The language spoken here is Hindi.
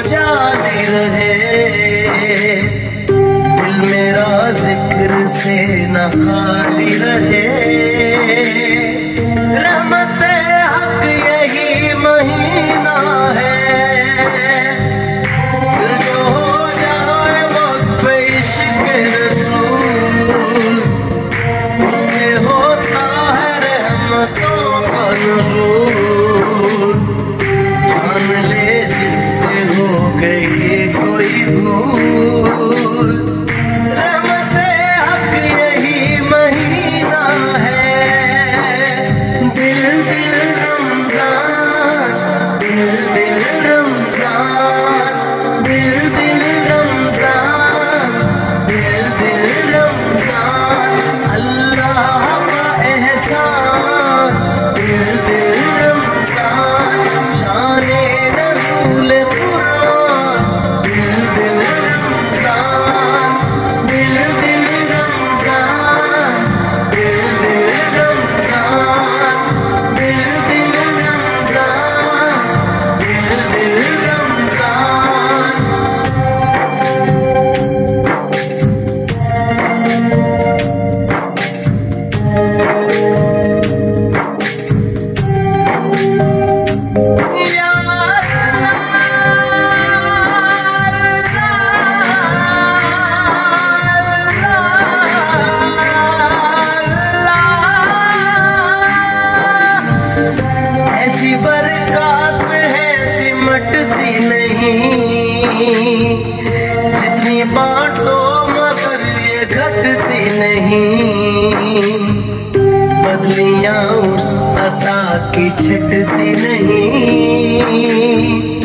जाने रहे। दिल मेरा ज़िक्र से न खाली रहे। लिया उस अता की छटती नहीं।